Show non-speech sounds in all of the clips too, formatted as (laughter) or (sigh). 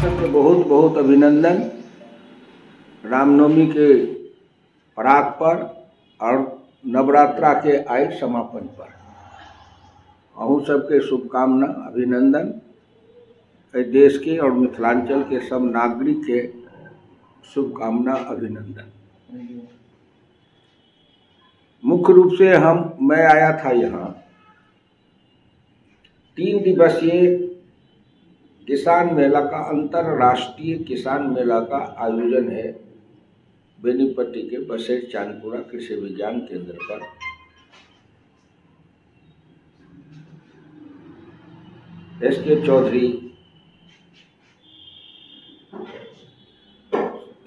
सबके बहुत बहुत अभिनंदन। रामनवमी के पराग पर और नवरात्रा के आय समापन पर। अहूँ सबके शुभकामना, अभिनंदन। देश के और मिथिलांचल के सब नागरिक के शुभकामना, अभिनंदन। मुख्य रूप से हम, मैं आया था यहाँ। तीन दिवसीय किसान मेला का अंतर्राष्ट्रीय किसान मेला का आयोजन है। बेनीपट्टी के बसेट चांदपुरा कृषि विज्ञान केंद्र पर। एस के चौधरी,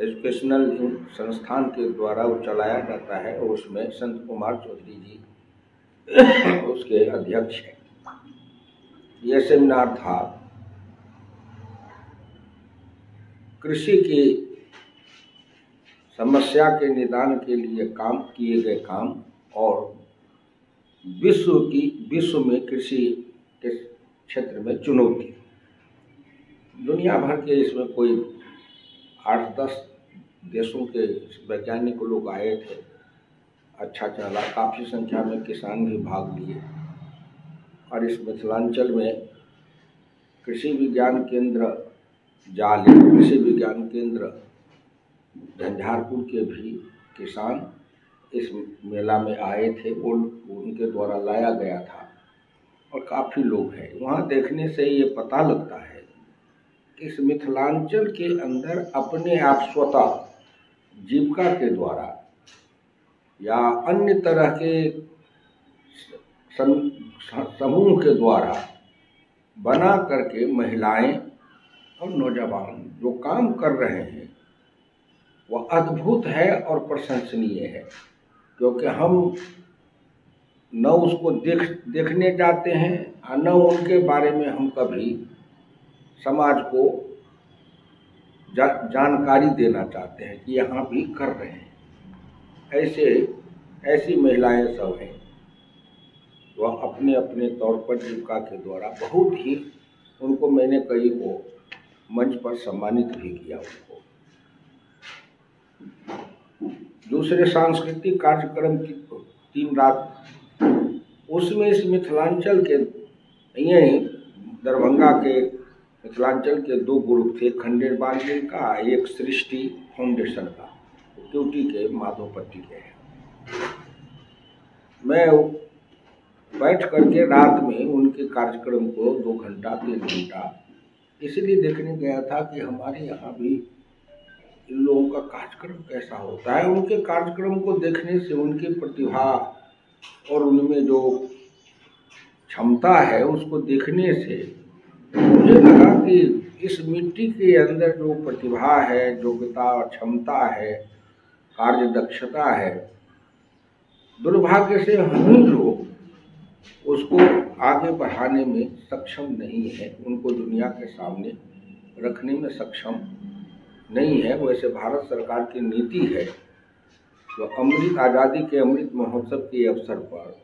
एजुकेशनल संस्थान के द्वारा वो चलाया जाता है और उसमें संत कुमार चौधरी जी (coughs) उसके अध्यक्ष हैं। यह सेमिनार था। कृषि की समस्या के निदान के लिए काम किए गए काम और विश्व की, विश्व में कृषि के क्षेत्र में चुनौती। दुनिया भर के इसमें कोई आठ दस देशों के वैज्ञानिक लोग आए थे। अच्छा चला, काफ़ी संख्या में किसान भी भाग लिए। और इस मिथिलांचल में कृषि विज्ञान केंद्र जाल, कृषि विज्ञान केंद्र, झंझारपुर के भी किसान इस मेला में आए थे, वो उनके द्वारा लाया गया था और काफ़ी लोग हैं। वहाँ देखने से ये पता लगता है कि इस मिथिलांचल के अंदर अपने आप स्वतः जीविका के द्वारा या अन्य तरह के समूह के द्वारा बना करके महिलाएँ और नौजवान जो काम कर रहे हैं वह अद्भुत है और प्रशंसनीय है क्योंकि हम न उसको देख देखने जाते हैं और न उनके बारे में हम कभी समाज को जा, जानकारी देना चाहते हैं कि यहाँ भी कर रहे हैं। ऐसे ऐसी महिलाएँ सब हैं। वह अपने अपने तौर पर जीविका के द्वारा बहुत ही उनको मैंने कई को मंच पर सम्मानित भी किया उनको। दूसरे सांस्कृतिक कार्यक्रम की तीन रात, उसमें इस मिथिलांचल के, यहीं दरभंगा के मिथिलांचल के दो ग्रुप थे, खंडेर बांजल का एक सृष्टि फाउंडेशन का क्यूटी के माधोपट्टी के हैं। मैं बैठ करके रात में उनके कार्यक्रम को दो घंटा, तीन घंटा इसलिए देखने गया था कि हमारे यहाँ भी इन लोगों का कार्यक्रम कैसा होता है। उनके कार्यक्रम को देखने से उनकी प्रतिभा और उनमें जो क्षमता है, उसको देखने से मुझे लगा कि इस मिट्टी के अंदर जो प्रतिभा है, योग्यता और क्षमता है, कार्य दक्षता है, दुर्भाग्य से हम ही लोग उसको आगे बढ़ाने में सक्षम नहीं है, उनको दुनिया के सामने रखने में सक्षम नहीं है। वैसे भारत सरकार की नीति है, जो अमृत आज़ादी के अमृत महोत्सव के अवसर पर,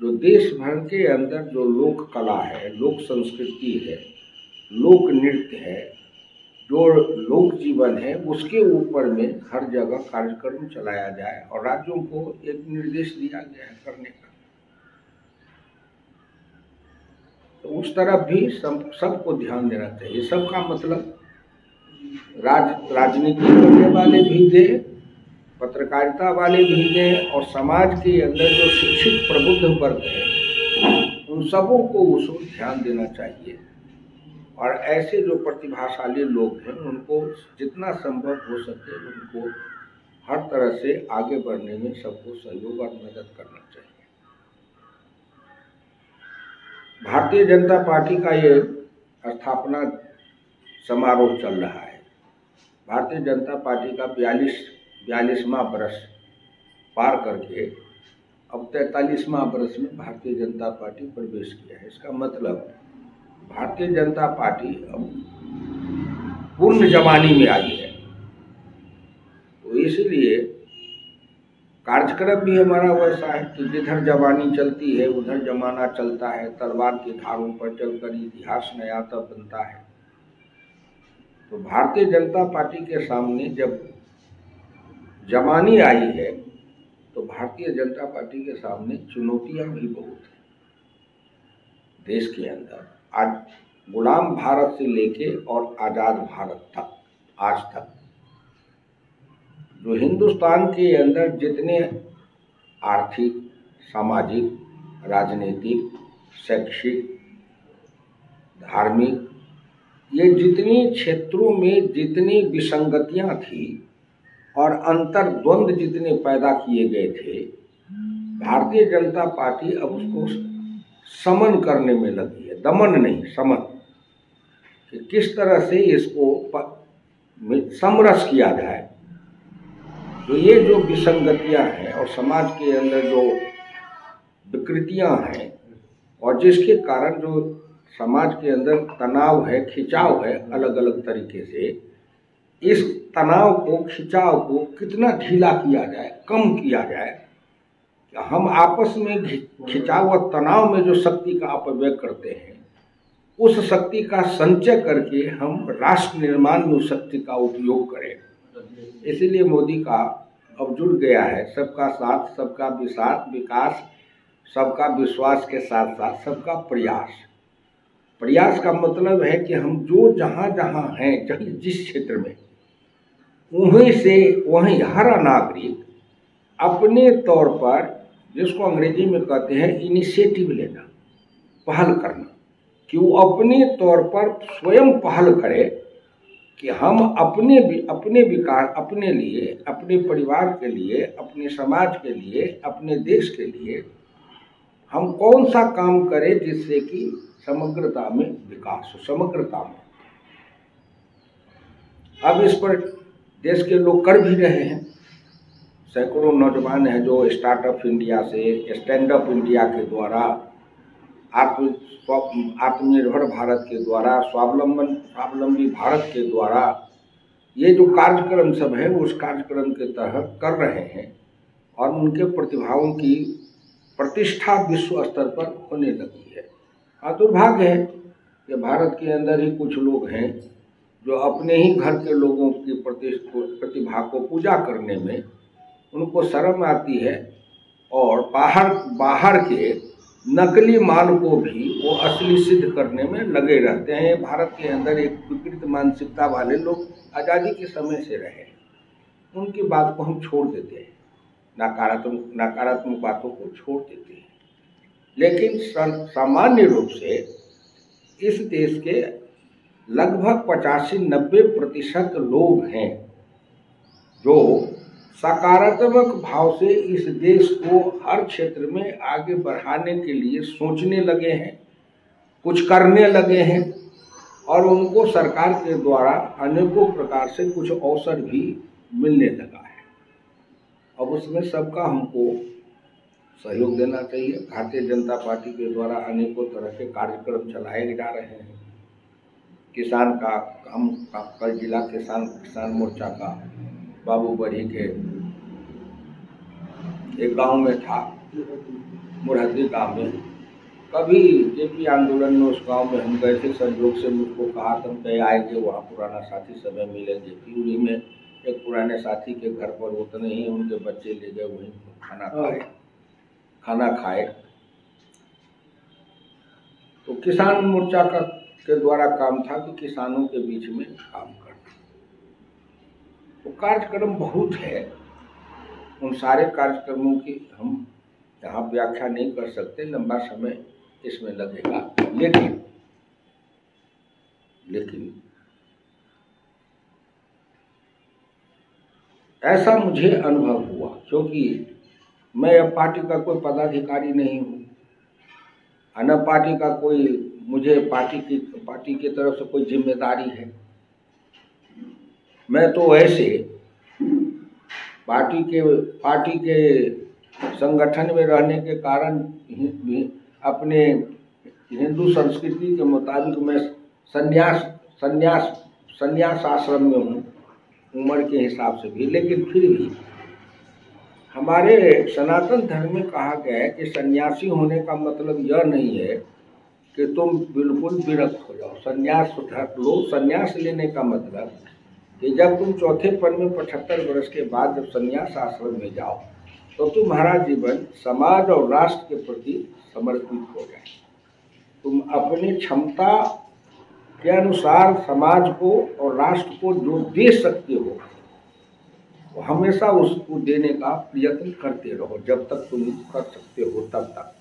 जो देश भर के अंदर जो लोक कला है, लोक संस्कृति है, लोक नृत्य है, जो लोक जीवन है, उसके ऊपर में हर जगह कार्यक्रम चलाया जाए और राज्यों को एक निर्देश दिया गया है करने का। तो उस तरफ़ भी सब, सबको ध्यान देना चाहिए। सबका मतलब राज, राजनीति करने वाले भी दें पत्रकारिता वाले भी दें और समाज के अंदर जो शिक्षित प्रबुद्ध वर्ग है, उन सबों को उसको ध्यान देना चाहिए। और ऐसे जो प्रतिभाशाली लोग हैं, उनको जितना संभव हो सके उनको हर तरह से आगे बढ़ने में सबको सहयोग और मदद करना चाहिए। भारतीय जनता पार्टी का ये स्थापना समारोह चल रहा है। भारतीय जनता पार्टी का बयालीस, बयालीसवा बरस पार करके अब तैतालीसवा बरस में भारतीय जनता पार्टी प्रवेश किया है। इसका मतलब भारतीय जनता पार्टी अब पूर्ण जवानी में आई है। तो इसलिए कार्यक्रम भी हमारा वैसा है कि जिधर जवानी चलती है, उधर जमाना चलता है, तलवार के धारों पर चलकर इतिहास नया तब बनता है। तो भारतीय जनता पार्टी के सामने जब जवानी आई है तो भारतीय जनता पार्टी के सामने चुनौतियाँ भी बहुत हैं। देश के अंदर, आज गुलाम भारत से लेके और आज़ाद भारत तक, आज तक। जो हिंदुस्तान के अंदर जितने आर्थिक, सामाजिक, राजनीतिक, शैक्षिक, धार्मिक, ये जितनी क्षेत्रों में जितनी विसंगतियाँ थी और अंतर द्वंद जितने पैदा किए गए थे, भारतीय जनता पार्टी अब उसको समन करने में लगी है। दमन नहीं, समन। कि किस तरह से इसको समरस किया जाए। तो ये जो विसंगतियाँ हैं और समाज के अंदर जो विकृतियाँ हैं और जिसके कारण जो समाज के अंदर तनाव है, खिंचाव है अलग अलग तरीके से, इस तनाव को, खिंचाव को कितना ढीला किया जाए, कम किया जाए हम आपस में खिंचाव और तनाव में जो शक्ति का अपव्यय करते हैं, उस शक्ति का संचय करके हम राष्ट्र निर्माण में उस शक्ति का उपयोग करें। इसीलिए मोदी का अब जुड़ गया है। सबका साथ, सबका विकास विकास, सबका विश्वास के साथ साथ सबका प्रयास। प्रयास का मतलब है कि हम जो जहाँ जहाँ हैं, जहाँ जिस क्षेत्र में, वहीं से, वहीं हर नागरिक अपने तौर पर, जिसको अंग्रेज़ी में कहते हैं इनिशिएटिव लेना, पहल करना। कि वो अपने तौर पर स्वयं पहल करे कि हम अपने भी अपने विकास अपने लिए, अपने परिवार के लिए, अपने समाज के लिए, अपने देश के लिए हम कौन सा काम करें जिससे कि समग्रता में विकास हो, समग्रता में। अब इस पर देश के लोग कर भी रहे हैं। सैकड़ों नौजवान हैं जो स्टार्टअप इंडिया से स्टैंड अप इंडिया के द्वारा आत्म आत्मनिर्भर भारत के द्वारा, स्वावलंबन स्वावलंबी भारत के द्वारा ये जो कार्यक्रम सब है उस कार्यक्रम के तहत कर रहे हैं और उनके प्रतिभाओं की प्रतिष्ठा विश्व स्तर पर होने लगी है। हाँ दुर्भाग्य है कि भारत के अंदर ही कुछ लोग हैं जो अपने ही घर के लोगों की प्रतिभा को पूजा करने में उनको शर्म आती है और बाहर बाहर के नकली माल को भी वो असली सिद्ध करने में लगे रहते हैं। भारत के अंदर एक विकृत मानसिकता वाले लोग आज़ादी के समय से रहे उनकी बात को हम छोड़ देते हैं। नकारात्मक नकारात्मक बातों को छोड़ देते हैं। लेकिन सामान्य रूप से इस देश के लगभग पचासी नब्बे प्रतिशत लोग हैं जो सकारात्मक भाव से इस देश को हर क्षेत्र में आगे बढ़ाने के लिए सोचने लगे हैं, कुछ करने लगे हैं, और उनको सरकार के द्वारा अनेकों प्रकार से कुछ अवसर भी मिलने लगा है। अब उसमें सबका हमको सहयोग देना चाहिए। भारतीय जनता पार्टी के द्वारा अनेकों तरह के कार्यक्रम चलाए जा रहे हैं। किसान का, हम कल जिला किसान किसान मोर्चा का बाबू बड़ी के एक गाँव में था मुरहदी गाँव में। कभी जेपी आंदोलन में उस गाँव में हम गए थे संयोग से मुझको कहा तुम कहीं आएँगे वहाँ पुराना साथी समय मिलेंगे। प्यूरी में एक पुराने साथी के घर पर उतने ही उनके बच्चे ले गए वहीं खाना खाए। खाना खाए। तो किसान मोर्चा का के द्वारा काम था कि किसानों के बीच में काम करना तो कार्यक्रम बहुत है। उन सारे कार्यक्रमों की हम यहाँ व्याख्या नहीं कर सकते, लंबा समय इसमें लगेगा। लेकिन लेकिन ऐसा मुझे अनुभव हुआ, क्योंकि मैं अब पार्टी का कोई पदाधिकारी नहीं हूँ। अन्य पार्टी का कोई, मुझे पार्टी की पार्टी की तरफ़ से कोई ज़िम्मेदारी है। मैं तो ऐसे पार्टी के पार्टी के संगठन में रहने के कारण अपने हिंदू संस्कृति के मुताबिक मैं संन्यास संन्यास संन्यास आश्रम में हूँ, उम्र के हिसाब से भी। लेकिन फिर भी हमारे सनातन धर्म में कहा गया है कि सन्यासी होने का मतलब यह नहीं है कि तुम बिल्कुल विरक्त हो जाओ। संन्यास लो संन्यास लेने का मतलब कि जब तुम चौथे पद में पचहत्तर वर्ष के बाद जब संन्यास आश्रम में जाओ तो तुम्हारा जीवन, समाज और राष्ट्र के प्रति समर्पित हो जाए तुम अपनी क्षमता के अनुसार समाज को और राष्ट्र को जो दे सकते हो, वो हमेशा उसको देने का प्रयत्न करते रहो, जब तक तुम कर सकते हो, तब तक।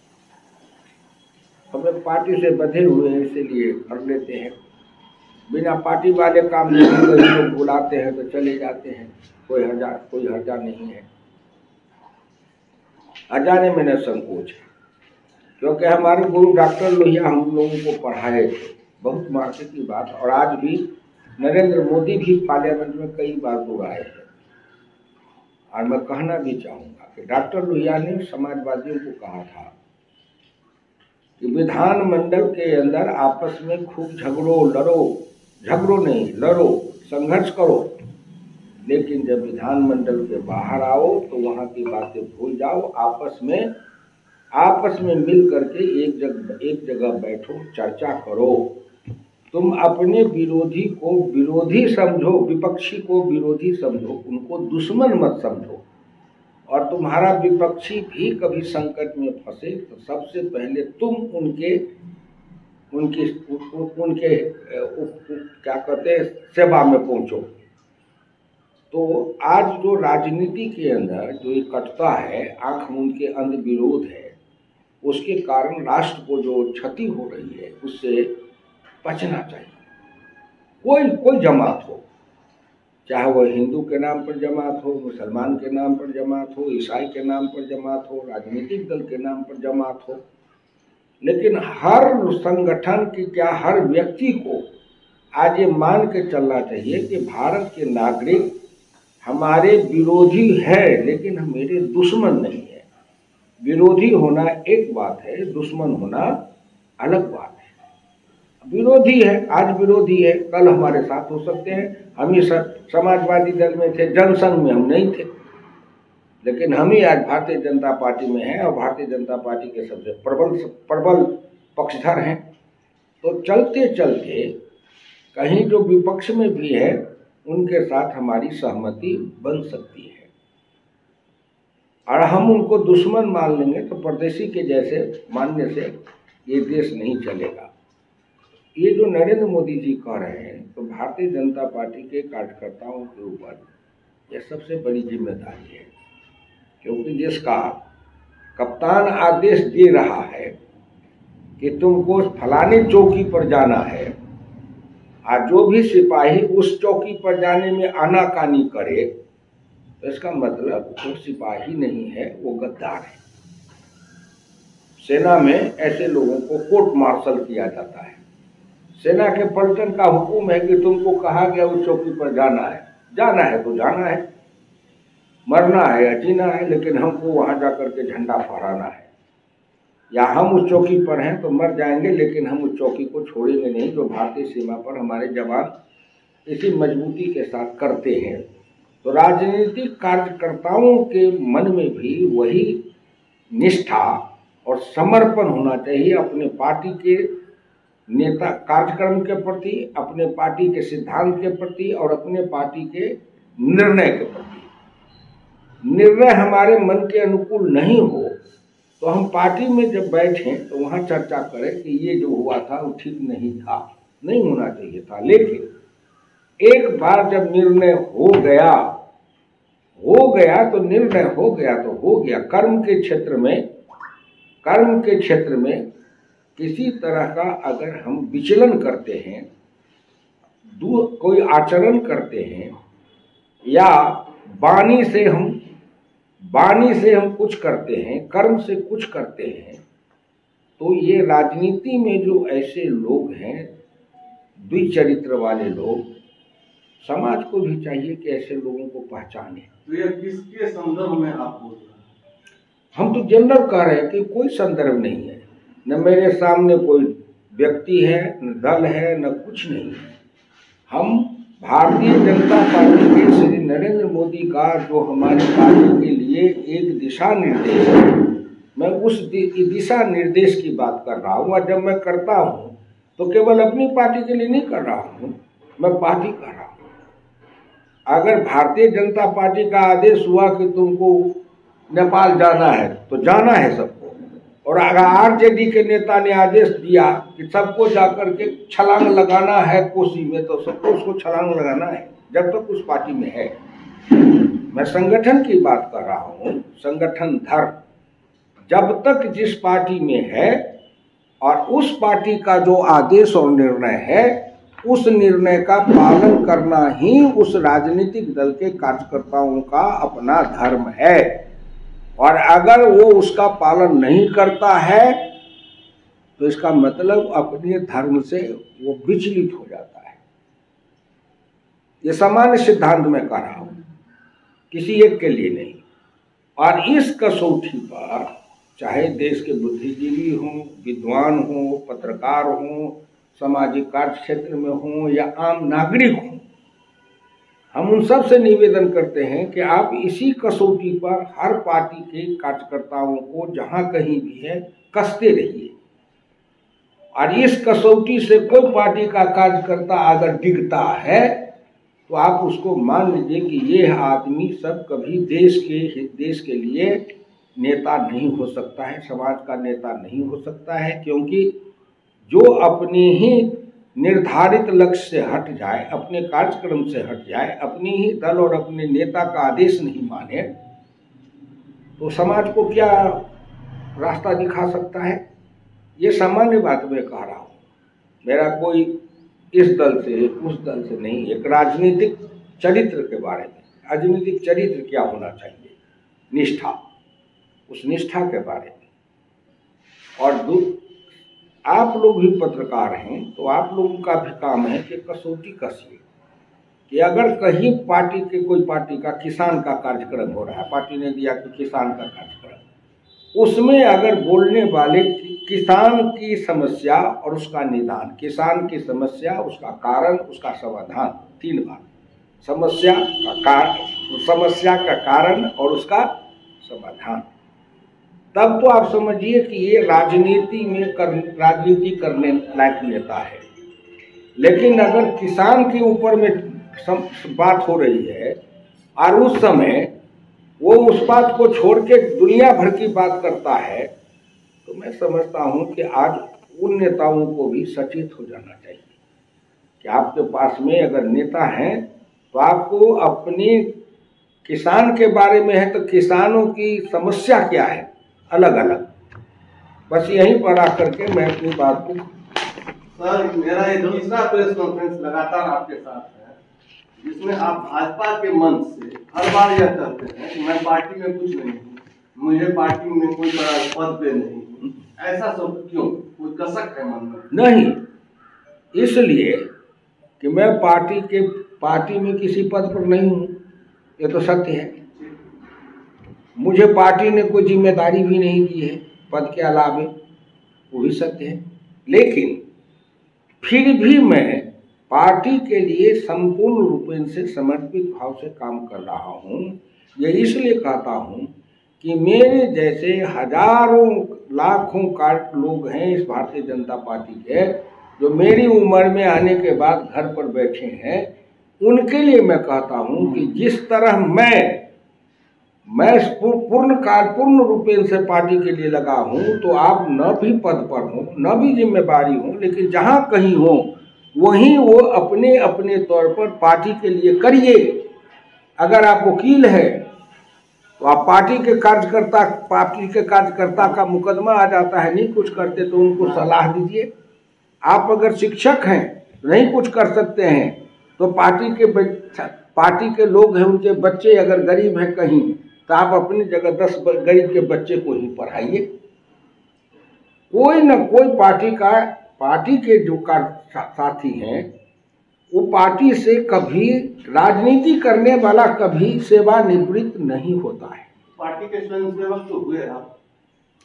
हमें पार्टी से बधे हुए हैं, इसीलिए कर लेते हैं। बिना पार्टी वाले काम नहीं कहीं लोग बुलाते हैं तो चले जाते हैं, कोई हर्जा कोई हर्जा नहीं है। अजाने में न संकोच है क्योंकि हमारे गुरु डॉक्टर लोहिया हम लोगों को पढ़ाए थे। बहुत मार्के की बात, और आज भी नरेंद्र मोदी भी पार्लियामेंट में कई बार बुलाए थे और मैं कहना भी चाहूँगा कि डॉक्टर लोहिया ने समाजवादियों को कहा था कि विधानमंडल के अंदर आपस में खूब झगड़ो, लड़ो झगड़ो नहीं, लड़ो, संघर्ष करो। लेकिन जब विधानमंडल के बाहर आओ तो वहाँ की बातें भूल जाओ। आपस में आपस में मिल करके एक जगह एक जगह बैठो, चर्चा करो। तुम अपने विरोधी को विरोधी समझो, विपक्षी को विरोधी समझो, उनको दुश्मन मत समझो। और तुम्हारा विपक्षी भी कभी संकट में फंसे तो सबसे पहले तुम उनके उनकी उनके क्या कहते हैं, सेवा में पहुंचो। तो आज जो राजनीति के अंदर जो ये कटता है, आँख मूंद के अंध विरोध है, उसके कारण राष्ट्र को जो क्षति हो रही है, उससे बचना चाहिए। कोई कोई जमात हो, चाहे वह हिंदू के नाम पर जमात हो, मुसलमान के नाम पर जमात हो, ईसाई के नाम पर जमात हो, राजनीतिक दल के नाम पर जमात हो लेकिन हर संगठन की क्या हर व्यक्ति को आज ये मान के चलना चाहिए कि भारत के नागरिक हमारे विरोधी है, लेकिन मेरे दुश्मन नहीं है। विरोधी होना एक बात है, दुश्मन होना अलग बात है। विरोधी है, आज विरोधी है, कल हमारे साथ हो सकते हैं। हम ही समाजवादी दल में थे, जनसंघ में हम नहीं थे। लेकिन हम ही आज भारतीय जनता पार्टी में हैं और भारतीय जनता पार्टी के सबसे प्रबल प्रबल पक्षधर हैं। तो चलते चलते कहीं जो विपक्ष में भी है, उनके साथ हमारी सहमति बन सकती है। और हम उनको दुश्मन मान लेंगे तो परदेशी के जैसे मानने से ये देश नहीं चलेगा। ये जो नरेंद्र मोदी जी कह रहे हैं तो भारतीय जनता पार्टी के कार्यकर्ताओं के ऊपर यह सबसे बड़ी ज़िम्मेदारी है। क्योंकि जिसका कप्तान आदेश दे रहा है कि तुमको फलाने चौकी पर जाना है, और जो भी सिपाही उस चौकी पर जाने में आनाकानी करे तो इसका मतलब वो सिपाही नहीं है, वो गद्दार है। सेना में ऐसे लोगों को कोर्ट मार्शल किया जाता है। सेना के पलटन का हुक्म है कि तुमको कहा गया उस चौकी पर जाना है। जाना है तो जाना है। मरना है या जीना है, लेकिन हमको वहाँ जाकर के झंडा फहराना है। या हम उस चौकी पर हैं तो मर जाएँगे, लेकिन हम उस चौकी को छोड़ेंगे नहीं, जो भारतीय सीमा पर हमारे जवान इसी मजबूती के साथ करते हैं। तो राजनीतिक कार्यकर्ताओं के मन में भी वही निष्ठा और समर्पण होना चाहिए अपने पार्टी के नेता कार्यक्रम के प्रति, अपने पार्टी के सिद्धांत के प्रति और अपने पार्टी के निर्णय के प्रति। निर्णय हमारे मन के अनुकूल नहीं हो तो हम पार्टी में जब बैठे तो वहाँ चर्चा करें कि ये जो हुआ था, वो ठीक नहीं था, नहीं होना चाहिए था। लेकिन एक बार जब निर्णय हो गया हो गया तो निर्णय हो गया तो हो गया। कर्म के क्षेत्र में, कर्म के क्षेत्र में किसी तरह का अगर हम विचलन करते हैं कोई आचरण करते हैं, या वाणी से हम वाणी से हम कुछ करते हैं कर्म से कुछ करते हैं तो ये राजनीति में जो ऐसे लोग हैं द्विचरित्र वाले लोग समाज को भी चाहिए कि ऐसे लोगों को पहचाने। तो ये किसके संदर्भ में आप बोल रहे हैं? हम तो जनरल कह रहे हैं कि कोई संदर्भ नहीं है। न मेरे सामने कोई व्यक्ति है न दल है न कुछ नहीं है। हम भारतीय जनता पार्टी के श्री नरेंद्र मोदी का जो हमारी पार्टी के लिए एक दिशा निर्देश है। मैं उस दिशा निर्देश की बात कर रहा हूँ और जब मैं करता हूँ तो केवल अपनी पार्टी के लिए नहीं कर रहा हूँ, मैं पार्टी कर रहा हूँ। अगर भारतीय जनता पार्टी का आदेश हुआ कि तुमको नेपाल जाना है तो जाना है सबको। और अगर आरजेडी के नेता ने आदेश दिया कि सबको जाकर के छलांग लगाना है कोसी में तो सबको उसको छलांग लगाना है। जब तक उस पार्टी में है। मैं संगठन की बात कर रहा हूँ, संगठन धर्म जब तक जिस पार्टी में है और उस पार्टी का जो आदेश और निर्णय है, उस निर्णय का पालन करना ही उस राजनीतिक दल के कार्यकर्ताओं का अपना धर्म है। और अगर वो उसका पालन नहीं करता है तो इसका मतलब अपने धर्म से वो विचलित हो जाता है। ये सामान्य सिद्धांत में कह रहा हूँ, किसी एक के लिए नहीं। और इस कसौटी पर, चाहे देश के बुद्धिजीवी हों, विद्वान हों, पत्रकार हों, सामाजिक कार्य क्षेत्र में हों, या आम नागरिक हों, हम उन सबसे निवेदन करते हैं कि आप इसी कसौटी पर हर पार्टी के कार्यकर्ताओं को जहाँ कहीं भी है, कसते रहिए। और इस कसौटी से कोई पार्टी का कार्यकर्ता अगर डिगता है तो आप उसको मान लीजिए कि ये आदमी सब कभी देश के देश के लिए नेता नहीं हो सकता है, समाज का नेता नहीं हो सकता है, क्योंकि जो अपने ही निर्धारित लक्ष्य से हट जाए, अपने कार्यक्रम से हट जाए, अपनी ही दल और अपने नेता का आदेश नहीं माने तो समाज को क्या रास्ता दिखा सकता है? ये सामान्य बात मैं कह रहा हूँ। मेरा कोई इस दल से, उस दल से नहीं, एक राजनीतिक चरित्र के बारे में। राजनीतिक चरित्र क्या होना चाहिए? निष्ठा। उस निष्ठा के बारे में। और आप लोग भी पत्रकार हैं तो आप लोगों का भी काम है कि कसौटी कसिए। कि अगर कहीं पार्टी के, कोई पार्टी का किसान का कार्यक्रम हो रहा है, पार्टी ने दिया कि किसान का कार्यक्रम। उसमें अगर बोलने वाले किसान की समस्या और उसका निदान। किसान की समस्या उसका कारण उसका समाधान। तीन बार समस्या का कारण समस्या का कारण और उसका समाधान। तब तो आप समझिए कि ये राजनीति में कर राजनीति करने लायक नेता है। लेकिन अगर किसान के ऊपर में सम, बात हो रही है और उस समय वो उस बात को छोड़ के दुनिया भर की बात करता है तो मैं समझता हूँ कि आज उन नेताओं को भी सचेत हो जाना चाहिए कि आपके पास में अगर नेता हैं तो आपको अपने किसान के बारे में है तो किसानों की समस्या क्या है? अलग अलग बस यहीं पर आकर के मैं अपनी बात को सर, मेरा ये तीसरा प्रेस कॉन्फ्रेंस लगातार आपके साथ है, जिसमें आप भाजपा के मन से हर बार यह कहते हैं कि मैं पार्टी में कुछ नहीं हूँ। मुझे पार्टी में कोई बड़ा पद पे नहीं ऐसा सब क्यों? कोई कसक है मन में? नहीं, इसलिए कि मैं पार्टी के, पार्टी में किसी पद पर नहीं हूँ, ये तो सत्य है। मुझे पार्टी ने कोई ज़िम्मेदारी भी नहीं दी है, पद के अलावे, वो भी सत्य है। लेकिन फिर भी मैं पार्टी के लिए संपूर्ण रूप से समर्पित भाव से काम कर रहा हूँ, ये इसलिए कहता हूँ कि मेरे जैसे हज़ारों लाखों का लोग हैं इस भारतीय जनता पार्टी के जो मेरी उम्र में आने के बाद घर पर बैठे हैं उनके लिए मैं कहता हूँ कि जिस तरह मैं मैं पूर्ण काल पूर्ण रूपेण से पार्टी के लिए लगा हूँ तो आप न भी पद पर हो न भी ज़िम्मेदारी हो लेकिन जहाँ कहीं हो वहीं वो अपने अपने तौर पर पार्टी के लिए करिए। अगर आप वकील है तो आप पार्टी के कार्यकर्ता, पार्टी के कार्यकर्ता का मुकदमा आ जाता है, नहीं कुछ करते तो उनको सलाह दीजिए। आप अगर शिक्षक हैं, नहीं कुछ कर सकते हैं तो पार्टी के पार्टी के लोग हैं, उनके बच्चे अगर गरीब हैं कहीं तो आप अपनी जगह दस गरीब के बच्चे को ही पढ़ाइए। कोई ना कोई पार्टी का, पार्टी के जो का साथी हैं वो पार्टी से कभी राजनीति करने वाला कभी सेवानिवृत्त नहीं होता है। पार्टी के स्वयंसेवक तो हुए आप।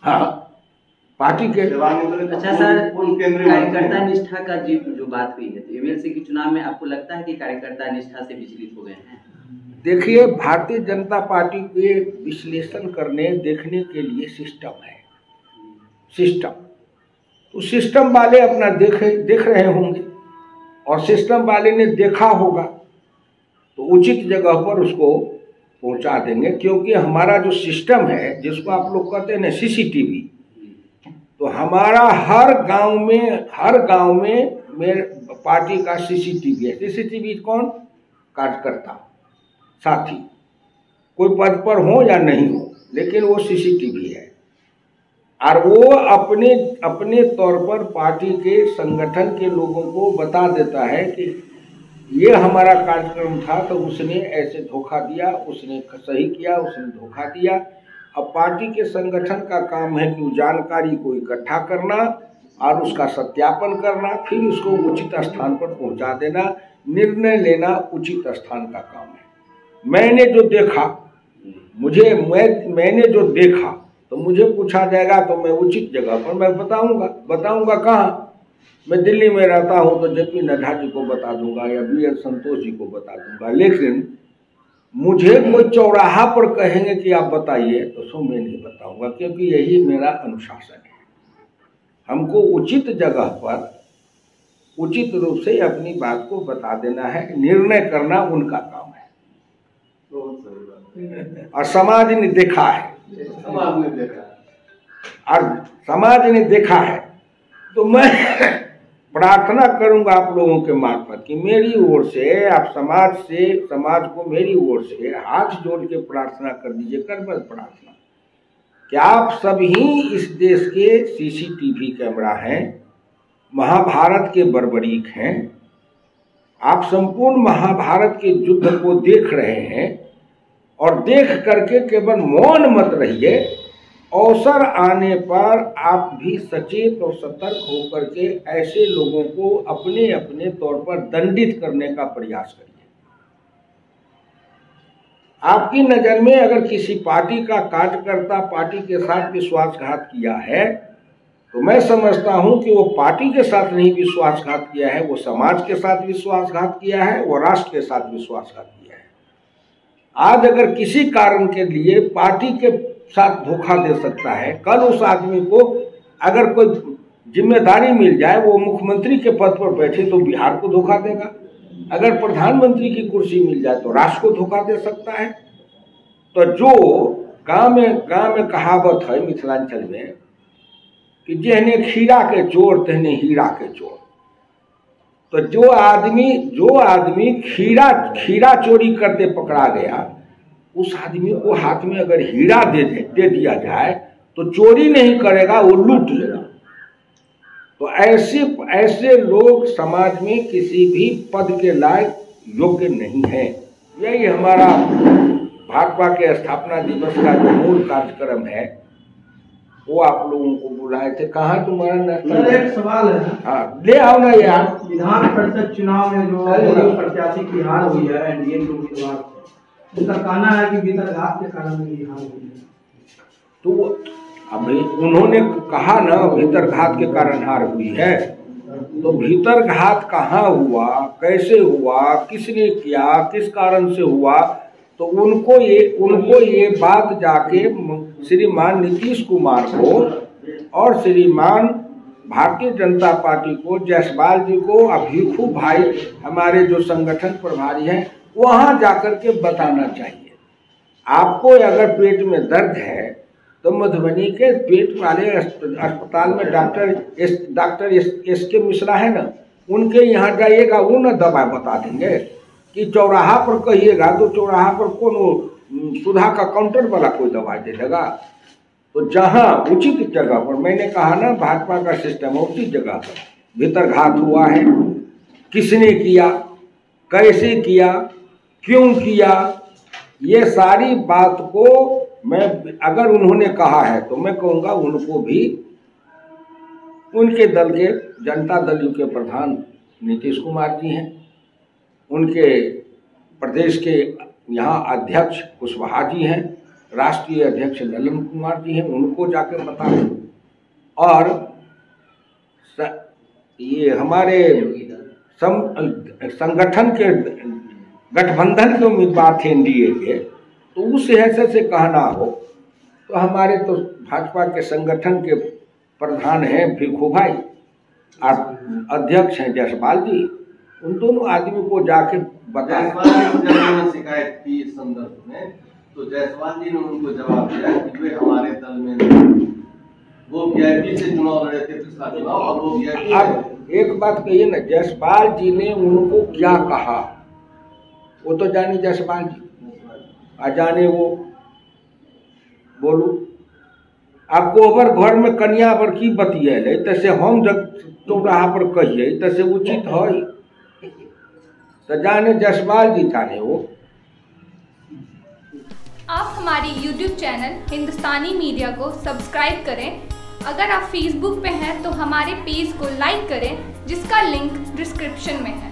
हाँ पार्टी के अच्छा सर कार्यकर्ता निष्ठा का जी जो बात हुई है तो एमएलसी के चुनाव में आपको लगता है कि कार्यकर्ता निष्ठा से विचलित हो गए हैं? देखिए भारतीय जनता पार्टी के विश्लेषण करने देखने के लिए सिस्टम है। सिस्टम। तो सिस्टम वाले अपना देख देख रहे होंगे। और सिस्टम वाले ने देखा होगा तो उचित जगह पर उसको पहुँचा देंगे, क्योंकि हमारा जो सिस्टम है, जिसको आप लोग कहते हैं ना सीसीटीवी तो हमारा हर गाँव में, हर गाँव में मेरे पार्टी का सीसीटीवी है। सीसीटीवी कौन? कार्यकर्ता, साथी। कोई पद पर हो या नहीं हो, लेकिन वो सीसीटीवी है। और वो अपने अपने तौर पर पार्टी के संगठन के लोगों को बता देता है कि ये हमारा कार्यक्रम था तो उसने ऐसे धोखा दिया, उसने सही किया, उसने धोखा दिया। अब पार्टी के संगठन का काम है कि जानकारी को इकट्ठा करना और उसका सत्यापन करना, फिर उसको उचित स्थान पर पहुँचा देना, निर्णय लेना उचित स्थान का काम है। मैंने जो देखा, मुझे, मैं, मैंने जो देखा तो मुझे पूछा जाएगा तो मैं उचित जगह पर मैं बताऊँगा। बताऊँगा कहाँ? मैं दिल्ली में रहता हूँ तो जेपी नड्डा जी को बता दूँगा या बी एल संतोष जी को बता दूँगा। लेकिन मुझे कोई चौराहा पर कहेंगे कि आप बताइए तो सो मैं नहीं बताऊँगा क्योंकि यही मेरा अनुशासन है। हमको उचित जगह पर उचित रूप से अपनी बात को बता देना है निर्णय करना उनका काम है। और समाज ने देखा है। सब आपने देखा। और समाज ने देखा है तो मैं (laughs) प्रार्थना करूँगा आप लोगों के मार्फत कि मेरी ओर से, आप समाज से, समाज को मेरी ओर से हाथ जोड़ के प्रार्थना कर दीजिए कर बस प्रार्थना। कि आप सभी इस देश के सीसीटीवी कैमरा हैं, महाभारत के बर्बरीक हैं, आप संपूर्ण महाभारत के युद्ध को देख रहे हैं और देख करके केवल मौन मत रहिए। अवसर आने पर आप भी सचेत और सतर्क होकर के ऐसे लोगों को अपने अपने तौर पर दंडित करने का प्रयास करिए। आपकी नज़र में अगर किसी पार्टी का कार्यकर्ता पार्टी के साथ विश्वासघात किया है तो मैं समझता हूँ कि वो पार्टी के साथ नहीं विश्वासघात किया है, वो समाज के साथ विश्वासघात किया है, वो राष्ट्र के साथ विश्वासघात किया आज अगर किसी कारण के लिए पार्टी के साथ धोखा दे सकता है, कल उस आदमी को अगर कोई ज़िम्मेदारी मिल जाए, वो मुख्यमंत्री के पद पर बैठे तो बिहार को धोखा देगा। अगर प्रधानमंत्री की कुर्सी मिल जाए तो राष्ट्र को धोखा दे सकता है। तो जो गाँव में गाँव में कहावत है मिथिलांचल में कि जहने खीरा के चोर, तहने हीरा के चोर। तो जो आदमी जो आदमी खीरा खीरा चोरी करते पकड़ा गया, उस आदमी को हाथ में अगर हीरा दे दे दिया जाए तो चोरी नहीं करेगा, वो लूट लेगा। तो ऐसे ऐसे लोग समाज में किसी भी पद के लायक योग्य नहीं है। यही हमारा भाजपा के स्थापना दिवस का जो मूल कार्यक्रम है। वो आप लोगों को बुलाए थे कहाँ तुम्हारा सर एक सवाल है। हाँ ले आओ ना यार। विधान परिषद चुनाव में जो प्रत्याशी की हार हुई है एनडीए के उम्मीदवार उनका कहना है कि भीतरघात के कारण मेरी हार हुई है। तो अभी उन्होंने कहा ना भीतर घात के कारण हार हुई है। तो भीतर घात कहाँ हुआ कैसे हुआ किसने किया किस कारण से हुआ? तो उनको ये उनको ये बात जाके श्रीमान नीतीश कुमार को और श्रीमान भारतीय जनता पार्टी को, जयसवाल जी को अभिखू भाई हमारे जो संगठन प्रभारी हैं, वहाँ जाकर के बताना चाहिए। आपको अगर पेट में दर्द है तो मधुबनी के पेट वाले अस्पताल में डॉक्टर डॉक्टर एस के मिश्रा है ना, उनके यहाँ जाइएगा, वो ना दवा बता देंगे। कि चौराहा पर कहिएगा तो चौराहा पर कौन सुधा का काउंटर वाला कोई दवाई दे देगा। तो जहाँ उचित जगह पर, मैंने कहा ना, भाजपा का सिस्टम उचित जगह पर, भीतर घात हुआ है। किसने किया? कैसे किया? क्यों किया? ये सारी बात को मैं, अगर उन्होंने कहा है तो मैं कहूँगा उनको भी। उनके दल के, जनता दल के प्रधान नीतीश कुमार जी हैं। उनके प्रदेश के यहाँ अध्यक्ष कुशवाहा जी हैं राष्ट्रीय अध्यक्ष ललन कुमार जी हैं उनको जाकर बता दें और स, ये हमारे सम, संगठन के गठबंधन के उम्मीदवार थे एनडीए के तो उस हैसियत से कहना हो तो हमारे तो भाजपा के संगठन के प्रधान हैं भिखू भाई और अध्यक्ष हैं जसपाल जी। उन दोनों आदमी को जाके बताया शिकायत की इस संदर्भ में तो जायसवाल जी ने उनको जवाब दिया कि वे हमारे दल में नहीं वो वीआईपी से चुनाव लड़े थे पिछला चुनाव और वो वीआईपी अब एक बात कहिए ना जसपाल जी ने उनको क्या कहा? वो तो जाने जसपाल जी। आ जाने वो। बोलू। आ गोबर घर में कन्या पर की बतियले तसे हम जब चौराहा पर कहिए तसे उचित है। तो जाने जसपाल जी थाने वो। आप हमारी YouTube चैनल हिंदुस्तानी मीडिया को सब्सक्राइब करें। अगर आप Facebook पे हैं तो हमारे पेज को लाइक करें, जिसका लिंक डिस्क्रिप्शन में है।